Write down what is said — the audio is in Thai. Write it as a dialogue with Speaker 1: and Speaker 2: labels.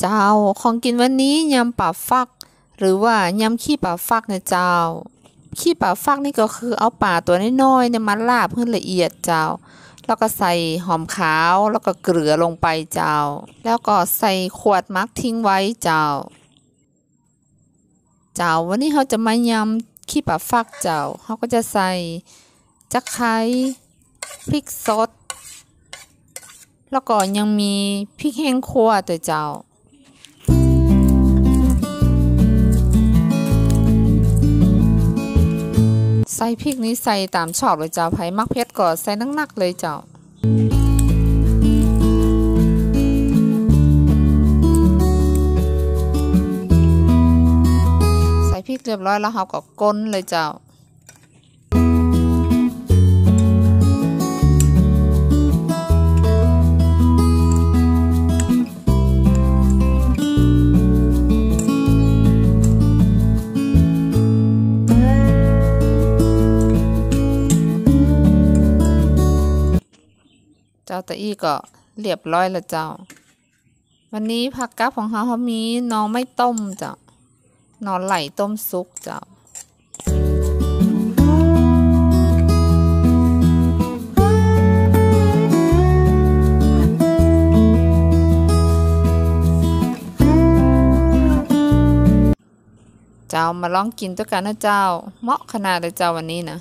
Speaker 1: เจ้า ของกินวันนี้ยำป่าฟัก หรือว่ายำขี้ป่าฟักนะเจ้า ขี้ป่าฟักนี่ก็คือเอาป่าตัวน้อยๆเนี่ยมาลาบให้ละเอียดเจ้า แล้วก็ใส่หอมขาวแล้วก็เกลือลงไปเจ้า แล้วก็ใส่ขวดมักทิ้งไว้เจ้า เจ้าวันนี้เขาจะมายำขี้ป่าฟักเจ้าเขาก็จะใส่จักไคร้พริกสดแล้วก็ยังมีพริกแห้งคั่วตัวเจ้า ใส่พริกนี้ใส่ตามชอบเลยเจ้าไผ่มักเผ็ดก็ใส่นักๆเลยเจ้าใส่พริกเรียบร้อยแล้วเราก็ก้นเลยเจ้า เจ้าตะอี้ก็เรียบร้อยล้วเจ้า วันนี้ผักกับของเขาเขามีน้องไม่ต้มเจ้านอนไหลต้มซุกเจ้าเจ้ามาลองกินด้วกันนะเจ้าเหมาะขนาดเลยเจ้าวันนี้นะ